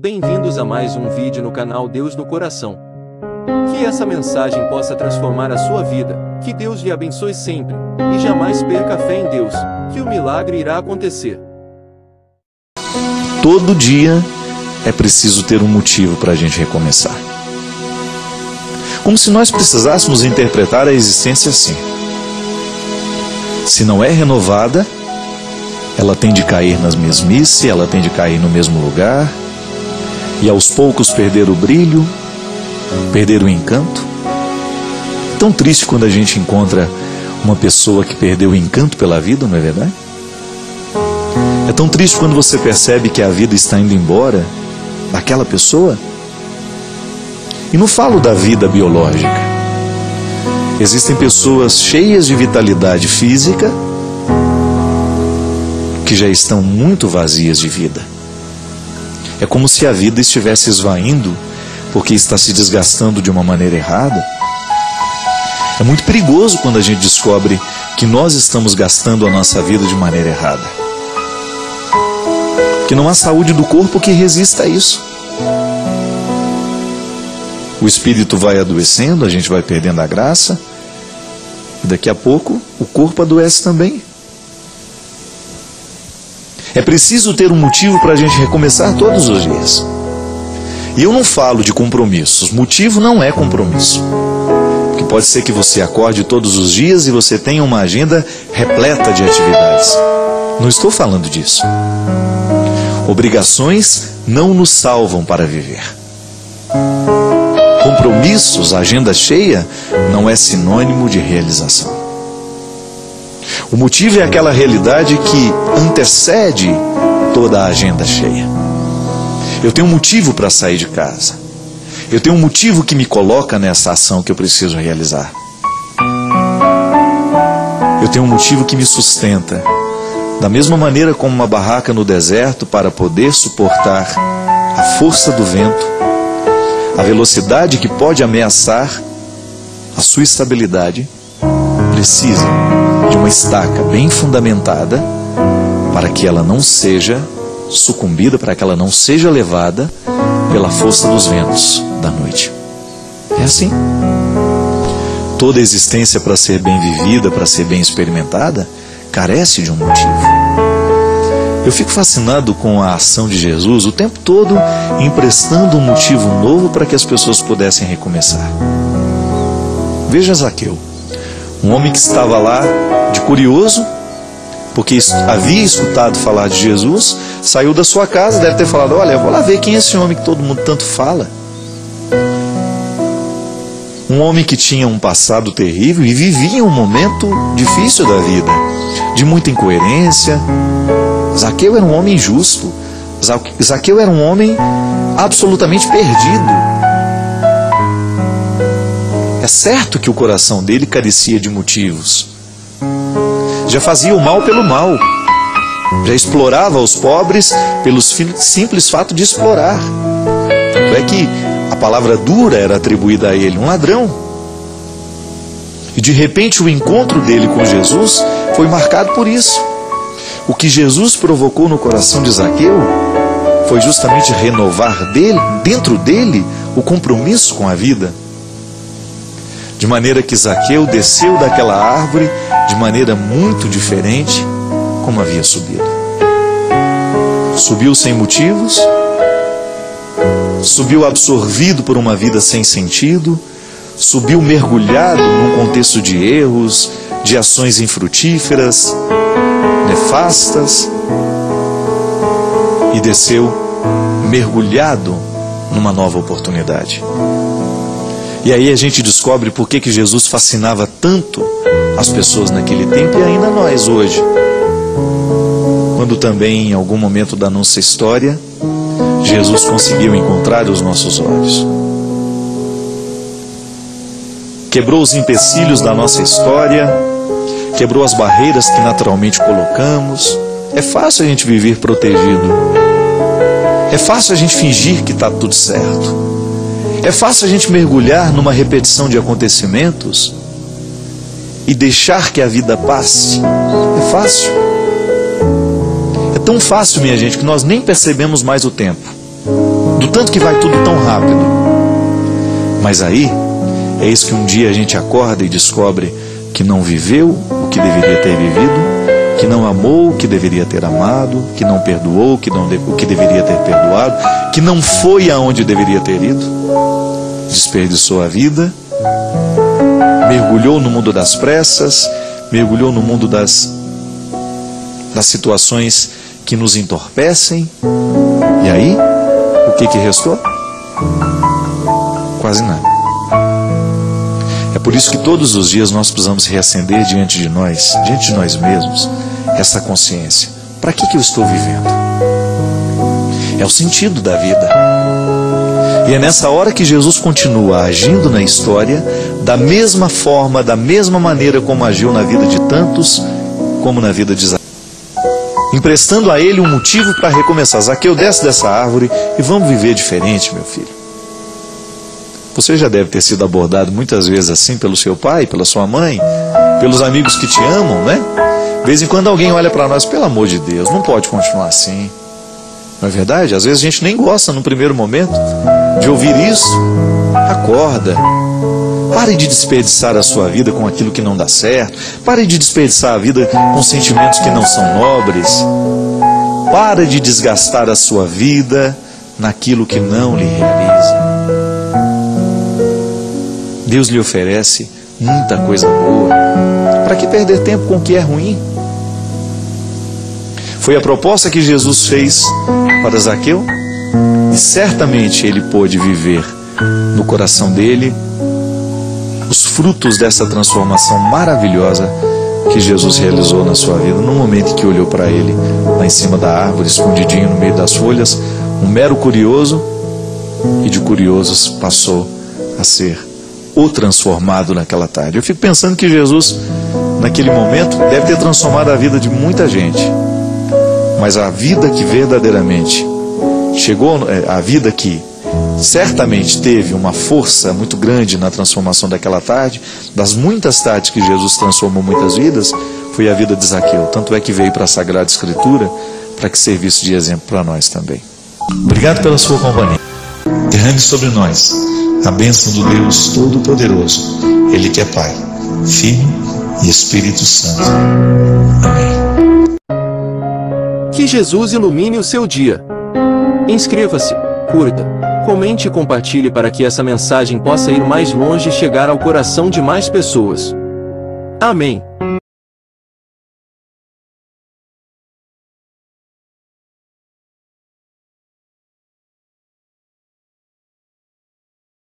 Bem-vindos a mais um vídeo no canal Deus no Coração. Que essa mensagem possa transformar a sua vida, que Deus lhe abençoe sempre, e jamais perca a fé em Deus, que o milagre irá acontecer. Todo dia é preciso ter um motivo para a gente recomeçar. Como se nós precisássemos interpretar a existência assim. Se não é renovada, ela tem de cair nas mesmices, ela tem de cair no mesmo lugar, e aos poucos perder o brilho, perder o encanto. Tão triste quando a gente encontra uma pessoa que perdeu o encanto pela vida, não é verdade? É tão triste quando você percebe que a vida está indo embora daquela pessoa. E não falo da vida biológica. Existem pessoas cheias de vitalidade física que já estão muito vazias de vida. É como se a vida estivesse esvaindo porque está se desgastando de uma maneira errada. É muito perigoso quando a gente descobre que nós estamos gastando a nossa vida de maneira errada. Que não há saúde do corpo que resista a isso. O espírito vai adoecendo, a gente vai perdendo a graça, e daqui a pouco o corpo adoece também. É preciso ter um motivo para a gente recomeçar todos os dias. E eu não falo de compromissos. Motivo não é compromisso. Porque pode ser que você acorde todos os dias e você tenha uma agenda repleta de atividades. Não estou falando disso. Obrigações não nos salvam para viver. Compromissos, agenda cheia, não é sinônimo de realização. O motivo é aquela realidade que antecede toda a agenda cheia. Eu tenho um motivo para sair de casa. Eu tenho um motivo que me coloca nessa ação que eu preciso realizar. Eu tenho um motivo que me sustenta. Da mesma maneira como uma barraca no deserto para poder suportar a força do vento, a velocidade que pode ameaçar a sua estabilidade, precisa de uma estaca bem fundamentada para que ela não seja sucumbida, para que ela não seja levada pela força dos ventos da noite. É assim. Toda existência para ser bem vivida, para ser bem experimentada, carece de um motivo. Eu fico fascinado com a ação de Jesus o tempo todo emprestando um motivo novo para que as pessoas pudessem recomeçar. Veja Zaqueu, um homem que estava lá de curioso, porque havia escutado falar de Jesus, saiu da sua casa, deve ter falado: Olha, vou lá ver quem é esse homem que todo mundo tanto fala. Um homem que tinha um passado terrível e vivia um momento difícil da vida, de muita incoerência. Zaqueu era um homem justo. Zaqueu era um homem absolutamente perdido. É certo que o coração dele carecia de motivos. Já fazia o mal pelo mal. Já explorava os pobres pelo simples fato de explorar. Tanto é que a palavra dura era atribuída a ele, um ladrão. E de repente o encontro dele com Jesus foi marcado por isso. O que Jesus provocou no coração de Zaqueu foi justamente renovar dele, dentro dele, o compromisso com a vida. De maneira que Zaqueu desceu daquela árvore de maneira muito diferente como havia subido. Subiu sem motivos, subiu absorvido por uma vida sem sentido, subiu mergulhado num contexto de erros, de ações infrutíferas, nefastas, e desceu mergulhado numa nova oportunidade. E aí a gente descobre por que, que Jesus fascinava tanto as pessoas naquele tempo e ainda nós hoje. Quando também, em algum momento da nossa história, Jesus conseguiu encontrar os nossos olhos. Quebrou os empecilhos da nossa história, quebrou as barreiras que naturalmente colocamos. É fácil a gente viver protegido. É fácil a gente fingir que está tudo certo. É fácil a gente mergulhar numa repetição de acontecimentos e deixar que a vida passe. É fácil. É tão fácil, minha gente, que nós nem percebemos mais o tempo. do tanto que vai tudo tão rápido. Mas aí, é isso que um dia a gente acorda e descobre que não viveu o que deveria ter vivido que não amou o que deveria ter amado, que não perdoou que não o que deveria ter perdoado, que não foi aonde deveria ter ido, desperdiçou a vida, mergulhou no mundo das pressas, mergulhou no mundo das, das situações que nos entorpecem, e aí, o que, que restou? Quase nada. É por isso que todos os dias nós precisamos reacender diante de nós, diante de nós mesmos, essa consciência. Para que, que eu estou vivendo? É o sentido da vida. E é nessa hora que Jesus continua agindo na história, da mesma forma, da mesma maneira como agiu na vida de tantos, como na vida de Zaqueu. Emprestando a ele um motivo para recomeçar. Zaqueu, desce dessa árvore e vamos viver diferente, meu filho. Você já deve ter sido abordado muitas vezes assim pelo seu pai, pela sua mãe, pelos amigos que te amam, né? De vez em quando alguém olha para nós, pelo amor de Deus, não pode continuar assim. Não é verdade? Às vezes a gente nem gosta no primeiro momento de ouvir isso. Acorda. Pare de desperdiçar a sua vida com aquilo que não dá certo. Pare de desperdiçar a vida com sentimentos que não são nobres. Pare de desgastar a sua vida naquilo que não lhe realiza. Deus lhe oferece muita coisa boa. Para que perder tempo com o que é ruim? Foi a proposta que Jesus fez para Zaqueu e certamente ele pôde viver no coração dele os frutos dessa transformação maravilhosa que Jesus realizou na sua vida no momento que olhou para ele lá em cima da árvore, escondidinho no meio das folhas, um mero curioso e de curiosos passou a ser o transformado naquela tarde. Eu fico pensando que Jesus, naquele momento, deve ter transformado a vida de muita gente mas a vida que verdadeiramente chegou, é, a vida que certamente teve uma força muito grande na transformação daquela tarde, das muitas tardes que Jesus transformou muitas vidas, foi a vida de Zaqueu. Tanto é que veio para a Sagrada Escritura para que servisse de exemplo para nós também. Obrigado pela sua companhia. Derrame sobre nós a bênção do Deus Todo-Poderoso, Ele que é Pai, Filho e Espírito Santo. Amém. Que Jesus ilumine o seu dia. Inscreva-se, curta, comente e compartilhe para que essa mensagem possa ir mais longe e chegar ao coração de mais pessoas. Amém.